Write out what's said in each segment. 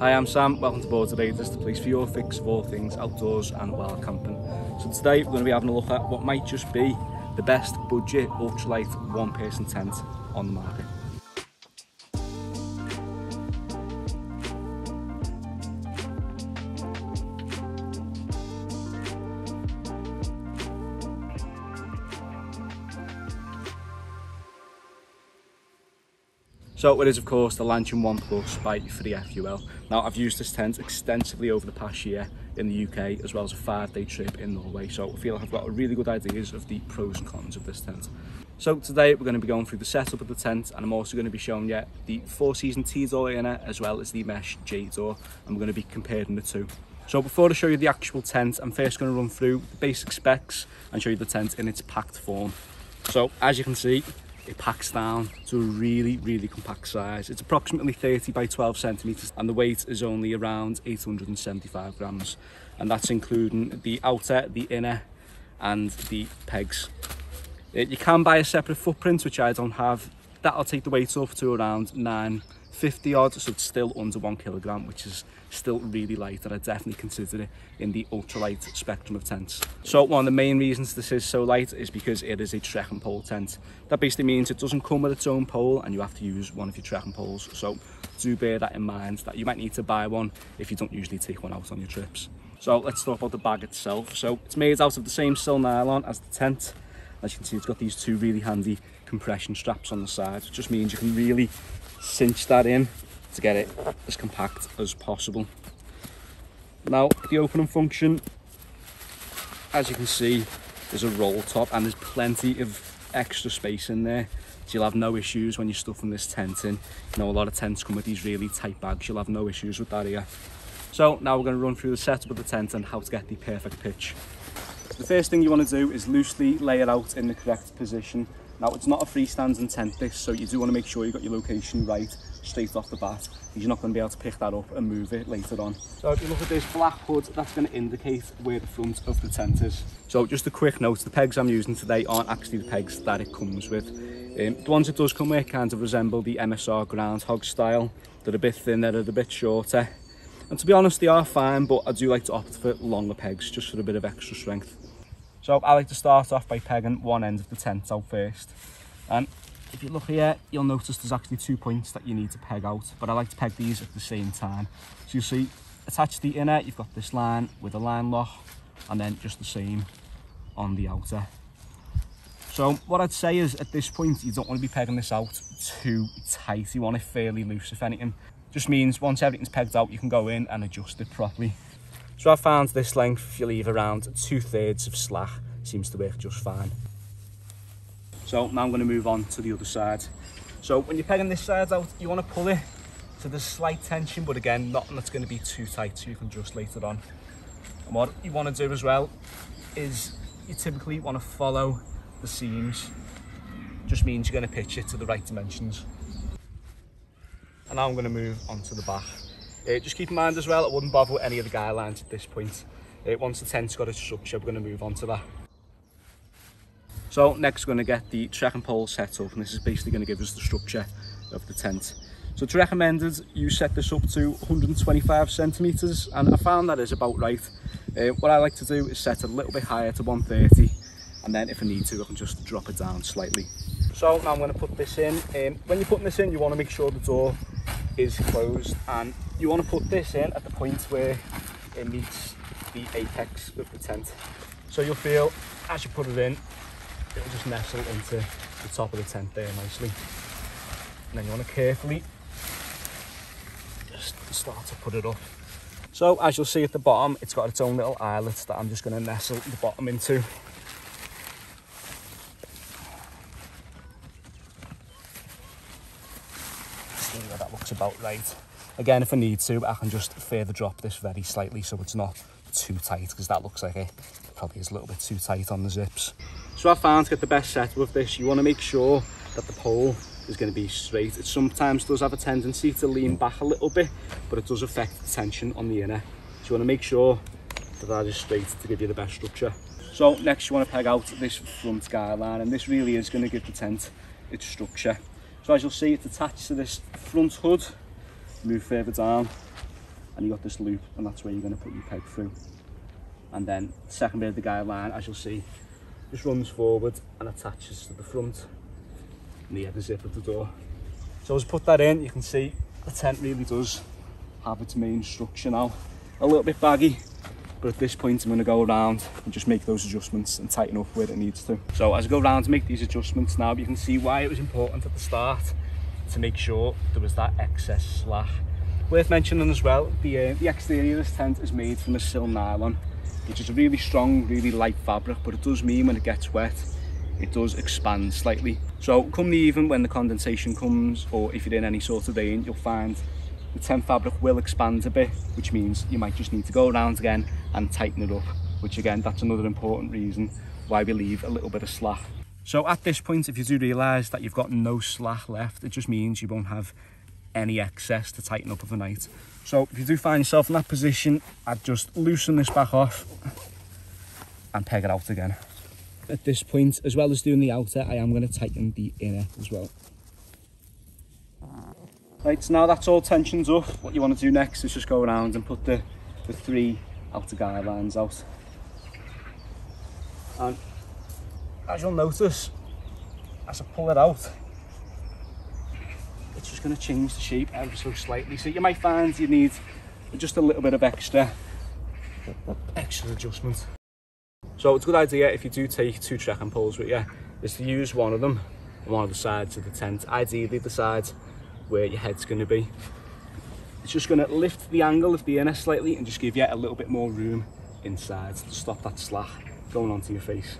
Hi, I'm Sam. Welcome to Border Raiders, the place for your fix of all things outdoors and wild camping. So today we're going to be having a look at what might just be the best budget ultralight one person tent on the market. So it is of course the Lanshan One Plus by 3FUL. Now I've used this tent extensively over the past year in the UK as well as a five day trip in Norway so I feel I've got a really good ideas of the pros and cons of this tent. So today we're going to be going through the setup of the tent and I'm also going to be showing you the four season T-door it as well as the mesh J-door and we're going to be comparing the two. So before I show you the actual tent I'm first going to run through the basic specs and show you the tent in its packed form. So as you can see it packs down to a really, really compact size. It's approximately 30 by 12 centimetres and the weight is only around 875 grams. And that's including the outer, the inner and the pegs. Uh, you can buy a separate footprint, which I don't have. That'll take the weight up to around 950 odd, so it's still under one kilogram, which is still really light and I definitely consider it in the ultralight spectrum of tents. So one of the main reasons this is so light is because it is a trekking pole tent. That basically means it doesn't come with its own pole and you have to use one of your trekking poles. So do bear that in mind that you might need to buy one if you don't usually take one out on your trips. So let's talk about the bag itself. So it's made out of the same sil nylon as the tent. As you can see, it's got these two really handy compression straps on the side. It just means you can really cinch that in to get it as compact as possible. Now, the opening function, as you can see, there's a roll top and there's plenty of extra space in there. So you'll have no issues when you're stuffing this tent in. You know, a lot of tents come with these really tight bags. You'll have no issues with that here. So now we're going to run through the setup of the tent and how to get the perfect pitch. The first thing you want to do is loosely lay it out in the correct position. Now it's not a freestanding tent this, so you do want to make sure you got your location right straight off the bat you're not going to be able to pick that up and move it later on. So if you look at this black hood, that's going to indicate where the front of the tent is. So just a quick note, the pegs I'm using today aren't actually the pegs that it comes with. Um, the ones it does come with kind of resemble the MSR Groundhog style. They're a bit thinner, they're a bit shorter. And to be honest, they are fine, but I do like to opt for longer pegs just for a bit of extra strength. So I like to start off by pegging one end of the tent out first. And if you look here, you'll notice there's actually two points that you need to peg out, but I like to peg these at the same time. So you see, attached to the inner, you've got this line with a line lock, and then just the same on the outer. So what I'd say is at this point, you don't want to be pegging this out too tight. You want it fairly loose, if anything. Just means once everything's pegged out, you can go in and adjust it properly. So I found this length, if you leave around two thirds of slack, seems to work just fine. So now I'm going to move on to the other side. So when you're pegging this side out, you want to pull it to the slight tension, but again, nothing that's going to be too tight so you can adjust later on. And what you want to do as well is you typically want to follow the seams. Just means you're going to pitch it to the right dimensions. And now I'm going to move on to the back. Uh, just keep in mind as well, it wouldn't bother with any of the guy lines at this point. Uh, once the tent's got its structure, we're going to move on to that. So next we're going to get the trekking pole set up and this is basically going to give us the structure of the tent. So it's recommended you set this up to 125 centimetres and I found that is about right. Uh, what I like to do is set a little bit higher to 130 and then if I need to I can just drop it down slightly. So now I'm going to put this in. Um, when you're putting this in you want to make sure the door is closed and you want to put this in at the point where it meets the apex of the tent. So you'll feel as you put it in it'll just nestle into the top of the tent there nicely. And then you want to carefully just start to put it up. So as you'll see at the bottom, it's got its own little eyelet that I'm just going to nestle the bottom into. See where that looks about right. Again, if I need to, I can just further drop this very slightly so it's not too tight because that looks like it probably is a little bit too tight on the zips. So I found to get the best set with this, you want to make sure that the pole is going to be straight. It sometimes does have a tendency to lean back a little bit, but it does affect the tension on the inner. So you want to make sure that that is straight to give you the best structure. So next you want to peg out this front guy line, and this really is going to give the tent its structure. So as you'll see, it's attached to this front hood. Move further down. and you got this loop and that's where you're going to put your peg through and then second bit of the guy line as you'll see just runs forward and attaches to the front near the zip of the door so as put that in you can see the tent really does have its main structure now a little bit baggy but at this point I'm going to go around and just make those adjustments and tighten up where it needs to. So as I go around to make these adjustments now you can see why it was important at the start to make sure there was that excess slack. Worth mentioning as well, the, uh, the exterior of this tent is made from a sil nylon which is a really strong, really light fabric but it does mean when it gets wet it does expand slightly. So come the even when the condensation comes or if you're in any sort of rain you'll find the tent fabric will expand a bit, which means you might just need to go around again and tighten it up, which again, that's another important reason why we leave a little bit of slack. So at this point, if you do realise that you've got no slack left, it just means you won't have any excess to tighten up overnight. So if you do find yourself in that position, I'd just loosen this back off and peg it out again. At this point, as well as doing the outer, I am going to tighten the inner as well. Right, so now that's all tensions up, what you want to do next is just go around and put the, the three outer guy lines out. And as you'll notice, as I pull it out, it's just going to change the shape ever so slightly. So you might find you need just a little bit of extra, extra adjustment. So it's a good idea if you do take two trekking poles with you, is to use one of them on one of the sides of the tent, ideally the side where your head's going to be. It's just going to lift the angle of the inner slightly and just give you a little bit more room inside to stop that slack going onto your face.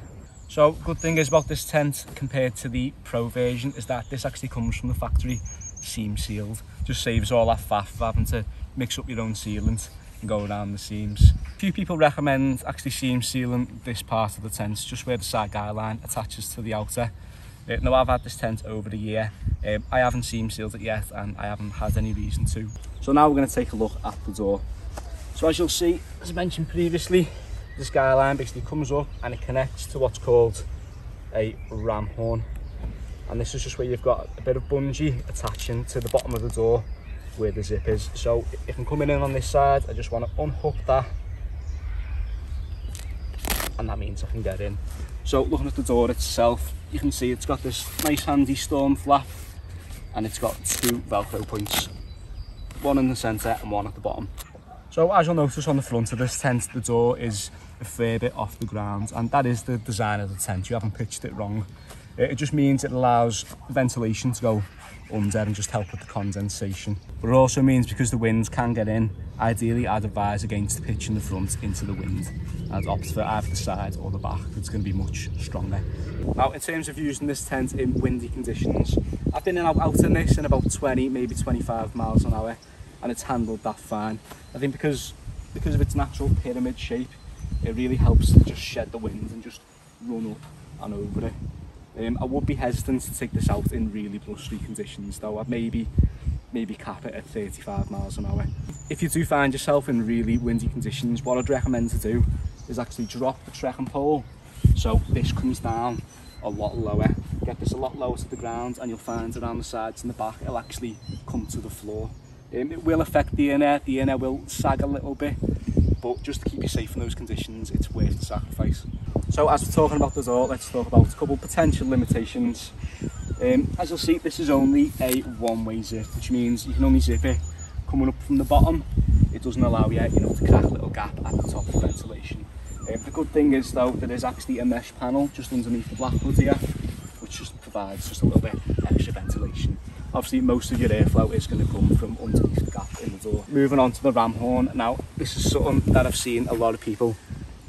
So good thing is about this tent compared to the Pro version is that this actually comes from the factory seam sealed. Just saves all that faff of having to mix up your own sealant and go around the seams. A few people recommend actually seam sealing this part of the tent, just where the side guy line attaches to the outer. Uh, now I've had this tent over a year um, I haven't seam sealed it yet and I haven't had any reason to. So now we're going to take a look at the door. So as you'll see, as I mentioned previously, the skyline basically comes up and it connects to what's called a ram horn. And this is just where you've got a bit of bungee attaching to the bottom of the door where the zip is. So if I'm coming in on this side, I just want to unhook that and that means I can get in. So looking at the door itself, you can see it's got this nice handy storm flap and it's got two velcro points one in the center and one at the bottom so as you'll notice on the front of this tent the door is a fair bit off the ground and that is the design of the tent you haven't pitched it wrong. It just means it allows ventilation to go under and just help with the condensation. But it also means because the winds can get in ideally I'd advise against pitching the front into the wind. I'd opt for either the side or the back it's going to be much stronger. Now in terms of using this tent in windy conditions I've been in out, in this in about 20 maybe 25 miles an hour and it's handled that fine. I think because because of its natural pyramid shape it really helps to just shed the wind and just run up and over it um, I would be hesitant to take this out in really blustery conditions though. I'd maybe maybe cap it at 35 miles an hour. If you do find yourself in really windy conditions, what I'd recommend to do is actually drop the trekking pole so this comes down a lot lower. Get this a lot lower to the ground and you'll find around the sides and the back it'll actually come to the floor. Um, it will affect the inner, the inner will sag a little bit, but just to keep you safe in those conditions, it's worth the sacrifice. So as we're talking about the door, let's talk about a couple potential limitations. Um, as you'll see, this is only a one-way zip, which means you can only zip it coming up from the bottom. It doesn't allow you, you know, to crack a little gap at the top for ventilation. Um, the good thing is though, there is actually a mesh panel just underneath the black hood here, which just provides just a little bit extra ventilation. Obviously, most of your airflow is going to come from underneath the gap in the door. Moving on to the ram horn. Now, this is something that I've seen a lot of people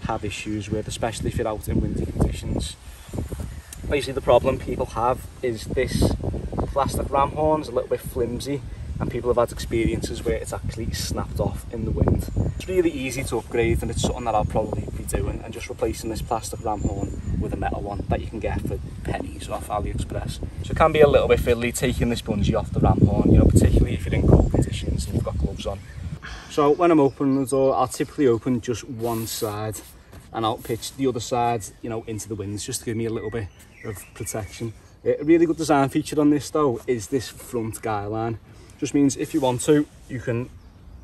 have issues with, especially if you're out in windy conditions. Basically the problem people have is this plastic ram horn is a little bit flimsy and people have had experiences where it's actually snapped off in the wind. It's really easy to upgrade and it's something that I'll probably be doing and just replacing this plastic ram horn with a metal one that you can get for pennies off AliExpress. So it can be a little bit fiddly taking this bungee off the ram horn, you know, particularly if you're in cold conditions and you've got gloves on. So when I'm opening the door, I'll typically open just one side and I'll pitch the other side, you know, into the winds just to give me a little bit of protection. A really good design feature on this though is this front guy line. Just means if you want to, you can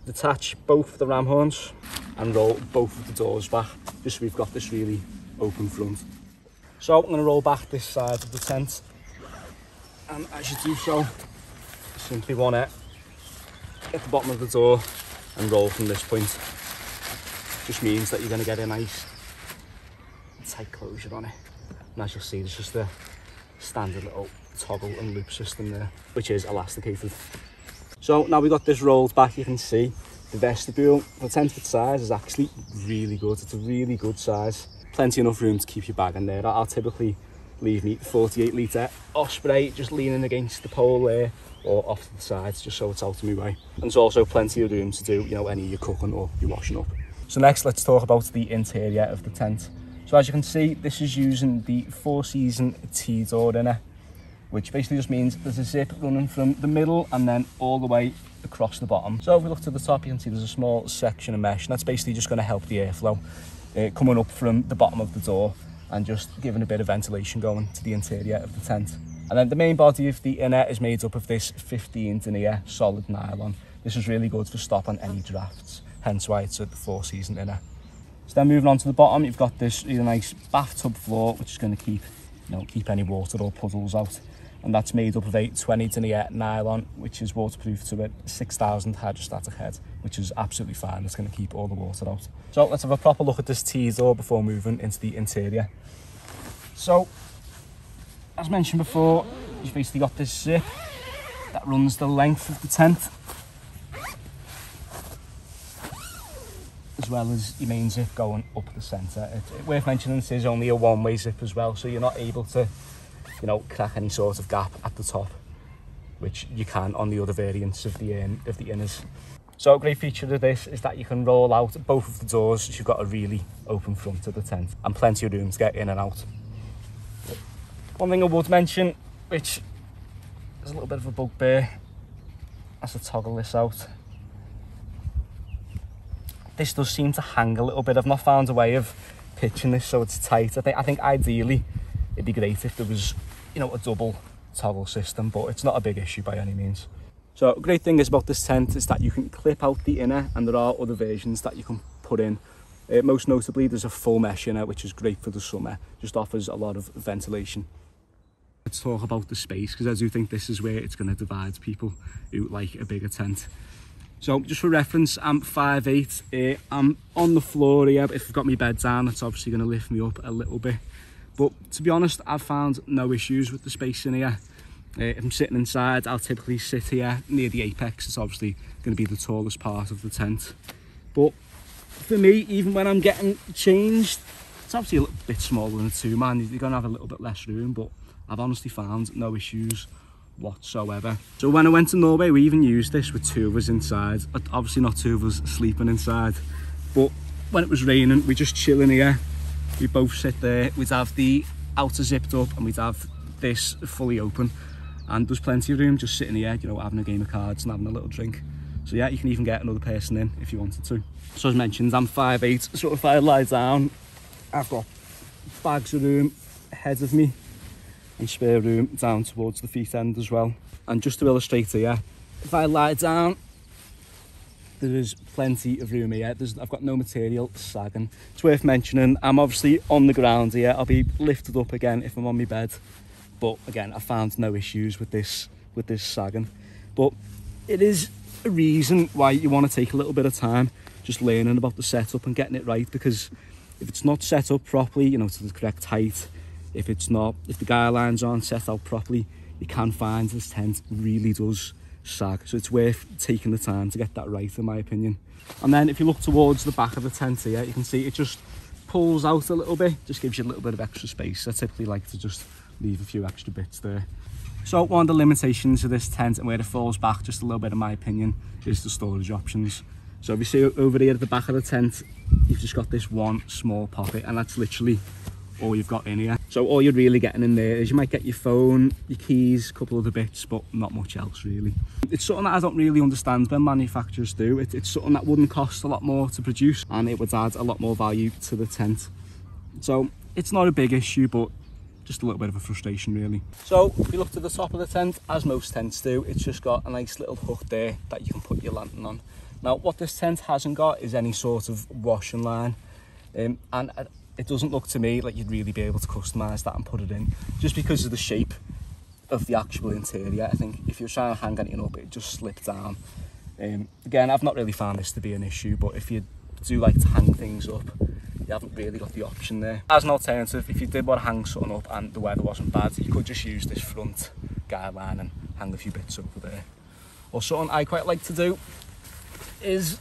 detach both the ram horns and roll both of the doors back, just so we've got this really open front. So I'm going to roll back this side of the tent, and as you do so, simply want to get the bottom of the door and roll from this point. Just means that you're going to get a nice tight closure on it. And as you'll see, there's just a standard little toggle and loop system there, which is elasticated. So now we've got this rolled back, you can see the vestibule, the 10 foot size is actually really good. It's a really good size. Plenty enough room to keep your bag in there. I'll typically leave me 48 litre Osprey just leaning against the pole there or off to the sides just so it's out of my way. And there's also plenty of room to do, you know, any of your cooking or your washing up. So next let's talk about the interior of the tent. So as you can see, this is using the four season T-door it, which basically just means there's a zip running from the middle and then all the way across the bottom. So if we look to the top, you can see there's a small section of mesh, and that's basically just going to help the airflow uh, coming up from the bottom of the door and just giving a bit of ventilation going to the interior of the tent. And then the main body of the inner is made up of this 15 denier solid nylon. This is really good for stopping any drafts, hence why it's a four season inner. So then moving on to the bottom, you've got this really nice bathtub floor, which is going to keep, you know, keep any water or puddles out. And that's made up of a 20 denier nylon, which is waterproof to a 6,000 hydrostatic head, which is absolutely fine. It's going to keep all the water out. So let's have a proper look at this T-door before moving into the interior. So, as mentioned before, you've basically got this zip that runs the length of the tent as well as your main zip going up the centre. It's worth mentioning this is only a one-way zip as well, so you're not able to, you know, crack any sort of gap at the top, which you can on the other variants of the um, of the inners. So a great feature of this is that you can roll out both of the doors, so you've got a really open front to the tent and plenty of room to get in and out. One thing I would mention, which is a little bit of a bugbear, as to toggle this out this does seem to hang a little bit. I've not found a way of pitching this so it's tight. I think I think ideally it'd be great if there was, you know, a double toggle system, but it's not a big issue by any means. So a great thing is about this tent is that you can clip out the inner and there are other versions that you can put in. Uh, most notably, there's a full mesh inner, which is great for the summer, just offers a lot of ventilation. Let's talk about the space, because I do think this is where it's going to divide people who like a bigger tent. So just for reference, I'm 5'8". Uh, I'm on the floor here, but if I've got my bed down, that's obviously going to lift me up a little bit. But to be honest, I've found no issues with the space in here. Uh, if I'm sitting inside, I'll typically sit here near the apex. It's obviously going to be the tallest part of the tent. But for me, even when I'm getting changed, it's obviously a little bit smaller than a two-man. You're going to have a little bit less room, but I've honestly found no issues whatsoever. So when I went to Norway, we even used this with two of us inside. Obviously not two of us sleeping inside, but when it was raining, we just chilling here. We both sit there. We'd have the outer zipped up and we'd have this fully open. And there's plenty of room just sitting here, you know, having a game of cards and having a little drink. So yeah, you can even get another person in if you wanted to. So as mentioned, I'm 5'8", so if I lie down, I've got bags of room ahead of me and spare room down towards the feet end as well. And just to illustrate here, if I lie down, there is plenty of room here. There's, I've got no material sagging. It's worth mentioning, I'm obviously on the ground here. I'll be lifted up again if I'm on my bed. But again, I found no issues with this, with this sagging. But it is a reason why you want to take a little bit of time just learning about the setup and getting it right because if it's not set up properly, you know, to the correct height, if it's not, if the guy lines aren't set out properly, you can find this tent really does sag. So it's worth taking the time to get that right, in my opinion. And then if you look towards the back of the tent here, you can see it just pulls out a little bit, just gives you a little bit of extra space. I typically like to just leave a few extra bits there. So one of the limitations of this tent and where it falls back, just a little bit in my opinion, is the storage options. So if you see over here at the back of the tent, you've just got this one small pocket and that's literally all you've got in here. So all you're really getting in there is you might get your phone, your keys, a couple other bits, but not much else really. It's something that I don't really understand when manufacturers do. It, it's something that wouldn't cost a lot more to produce and it would add a lot more value to the tent. So it's not a big issue, but just a little bit of a frustration really. So if you look to the top of the tent, as most tents do, it's just got a nice little hook there that you can put your lantern on. Now what this tent hasn't got is any sort of washing line um, and uh, it doesn't look to me like you'd really be able to customise that and put it in just because of the shape of the actual interior. I think if you're trying to hang anything up it just slip down. Um, again I've not really found this to be an issue but if you do like to hang things up you haven't really got the option there. As an alternative, if you did want to hang something up and the weather wasn't bad, you could just use this front guy line and hang a few bits over there. Or something I quite like to do is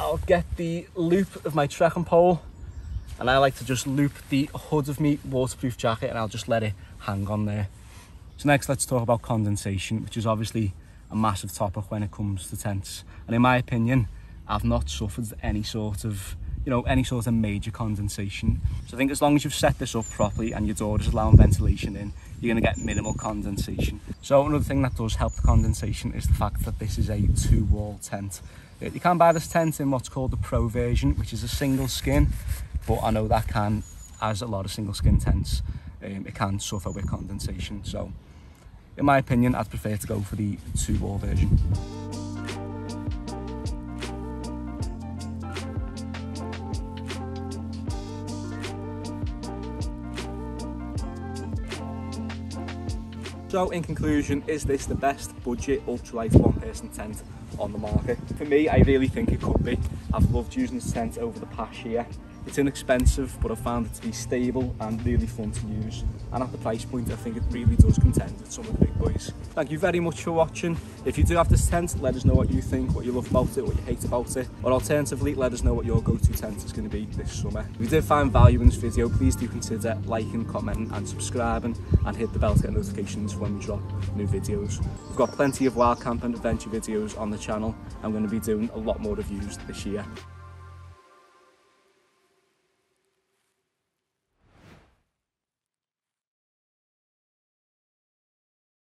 I'll get the loop of my trekking pole and I like to just loop the hood of my waterproof jacket and I'll just let it hang on there. So next let's talk about condensation, which is obviously a massive topic when it comes to tents. And in my opinion, I've not suffered any sort of you know, any sort of major condensation. So I think as long as you've set this up properly and your door is allowing ventilation in, you're going to get minimal condensation. So another thing that does help the condensation is the fact that this is a two wall tent. You can buy this tent in what's called the Pro version, which is a single skin, but I know that can, as a lot of single skin tents, um, it can suffer with condensation. So in my opinion, I'd prefer to go for the two wall version. So in conclusion, is this the best budget ultralight one person tent on the market? For me, I really think it could be. I've loved using this tent over the past year. It's inexpensive, but I found it to be stable and really fun to use. And at the price point, I think it really does contend with some of the big boys. Thank you very much for watching. If you do have this tent, let us know what you think, what you love about it, what you hate about it. Or alternatively, let us know what your go-to tent is going to be this summer. If you did find value in this video, please do consider liking, commenting and subscribing and hit the bell to get notifications when we drop new videos. We've got plenty of wild camp and adventure videos on the channel. I'm going to be doing a lot more reviews this year.